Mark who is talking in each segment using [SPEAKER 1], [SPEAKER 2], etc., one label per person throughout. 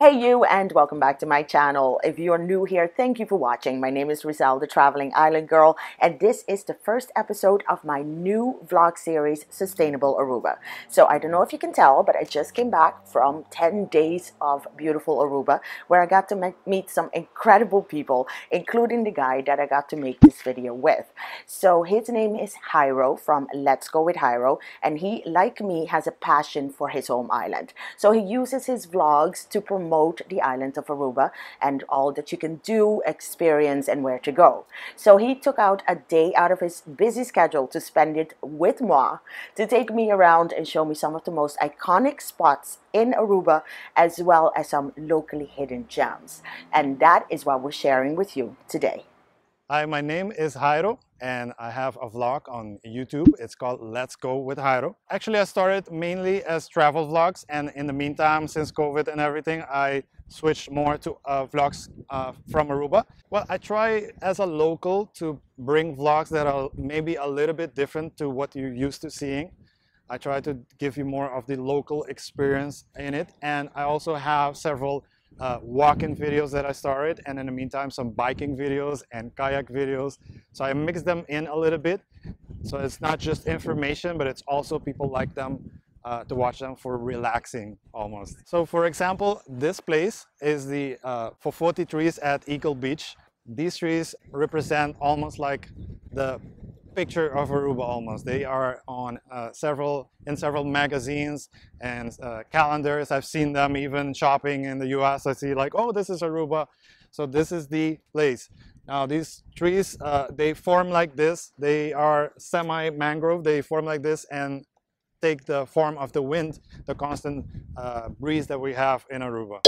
[SPEAKER 1] Hey you and welcome back to my channel. If you're new here, thank you for watching. My name is Riselle, the Traveling Island Girl, and this is the first episode of my new vlog series, Sustainable Aruba. So I don't know if you can tell, but I just came back from 10 days of beautiful Aruba, where I got to meet some incredible people, including the guy that I got to make this video with. So his name is Hyro from Let's Go with Hyro, and he, like me, has a passion for his home island. So he uses his vlogs to promote promote the island of Aruba and all that you can do, experience, and where to go. So he took out a day out of his busy schedule to spend it with moi to take me around and show me some of the most iconic spots in Aruba as well as some locally hidden gems. And that is what we're sharing with you today.
[SPEAKER 2] Hi, my name is Hyro and I have a vlog on YouTube. It's called Let's Go with Hyro. Actually, I started mainly as travel vlogs and in the meantime, since COVID and everything, I switched more to uh, vlogs uh, from Aruba. Well, I try as a local to bring vlogs that are maybe a little bit different to what you're used to seeing. I try to give you more of the local experience in it. And I also have several uh, walking videos that I started, and in the meantime, some biking videos and kayak videos. So I mix them in a little bit. So it's not just information, but it's also people like them uh, to watch them for relaxing almost. So for example, this place is the uh, Fofoti trees at Eagle Beach. These trees represent almost like the picture of Aruba almost. They are on uh, several in several magazines and uh, calendars. I've seen them even shopping in the U.S. I see like, oh, this is Aruba. So this is the place. Now these trees, uh, they form like this. They are semi-mangrove. They form like this and take the form of the wind, the constant uh, breeze that we have in Aruba.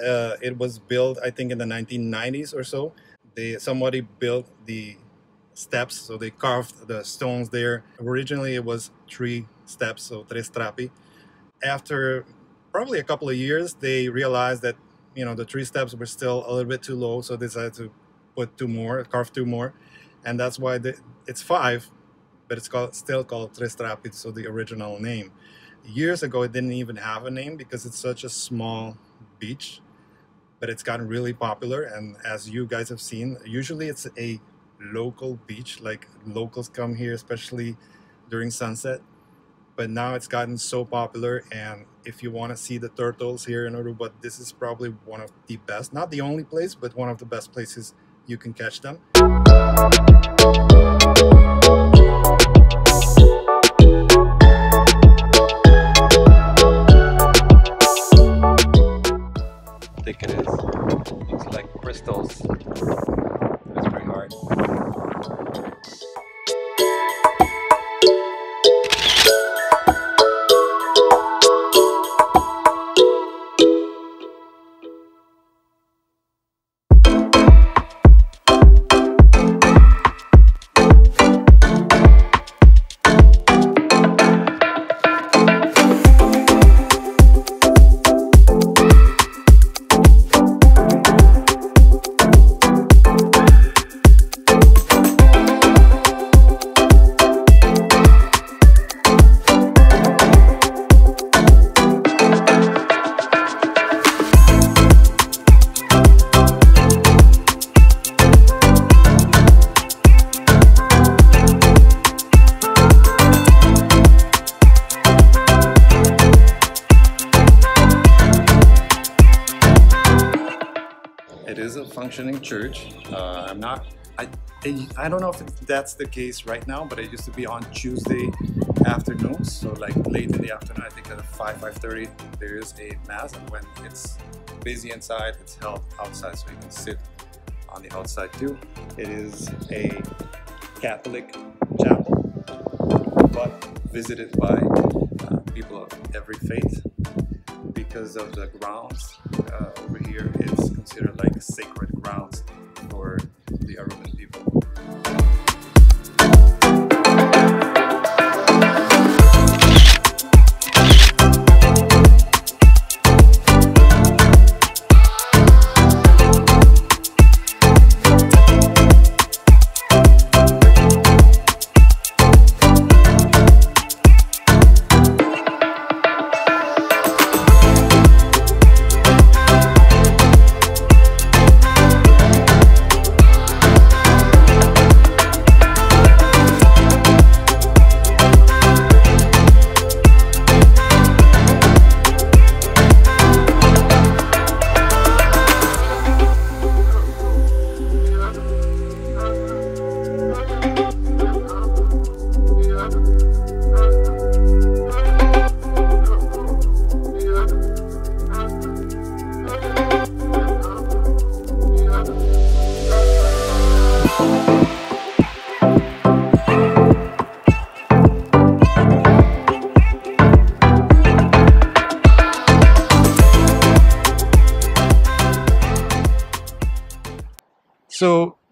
[SPEAKER 2] Uh, it was built, I think, in the 1990s or so. They somebody built the steps, so they carved the stones there. Originally, it was three steps, so Tres Trapi. After probably a couple of years, they realized that you know the three steps were still a little bit too low, so they decided to put two more, carve two more, and that's why the, it's five, but it's called still called Tres Trapi, so the original name. Years ago, it didn't even have a name because it's such a small beach, but it's gotten really popular. And as you guys have seen, usually it's a local beach, like locals come here, especially during sunset. But now it's gotten so popular. And if you want to see the turtles here in Aruba, this is probably one of the best, not the only place, but one of the best places you can catch them.
[SPEAKER 3] Thick it is. Looks like crystals. It's pretty hard.
[SPEAKER 2] Is a functioning church. Uh, I'm not. I, I don't know if that's the case right now, but it used to be on Tuesday afternoons. So like late in the afternoon, I think at 5, 5.30, there is a mass. And when it's busy inside, it's held outside so you can sit on the outside too. It is a Catholic chapel, but visited by uh, people of every faith because of the grounds uh, over here. It's considered like sacred grounds for the Aruban people.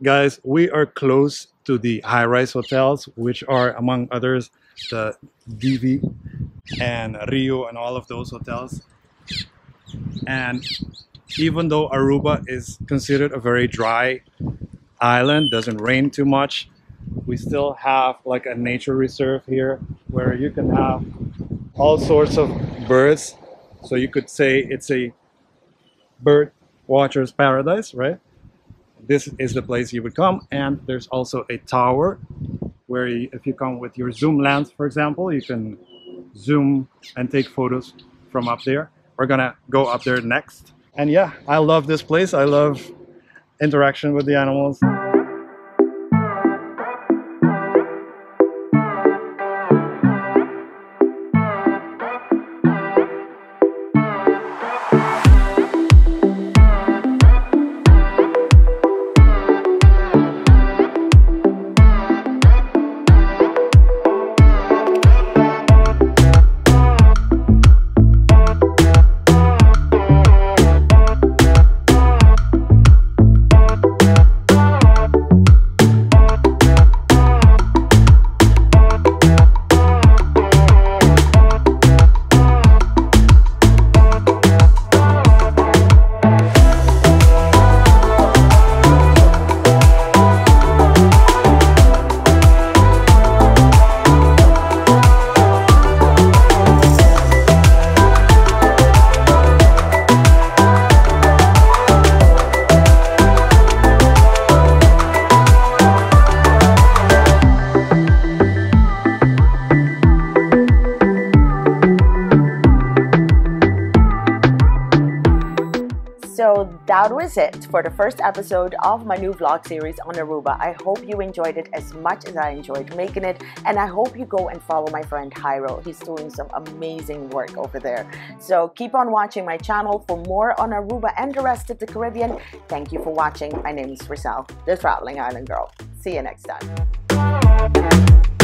[SPEAKER 2] Guys, we are close to the high-rise hotels, which are, among others, the Divi and Riu and all of those hotels. And even though Aruba is considered a very dry island, doesn't rain too much, we still have like a nature reserve here where you can have all sorts of birds. So you could say it's a bird watcher's paradise, right? This is the place you would come. And there's also a tower where you, if you come with your zoom lens, for example, you can zoom and take photos from up there. We're gonna go up there next. And yeah, I love this place. I love interaction with the animals.
[SPEAKER 1] So that was it for the first episode of my new vlog series on Aruba. I hope you enjoyed it as much as I enjoyed making it, and I hope you go and follow my friend Hyro. He's doing some amazing work over there. So keep on watching my channel for more on Aruba and the rest of the Caribbean. Thank you for watching. My name is Riselle, the Traveling Island Girl. See you next time.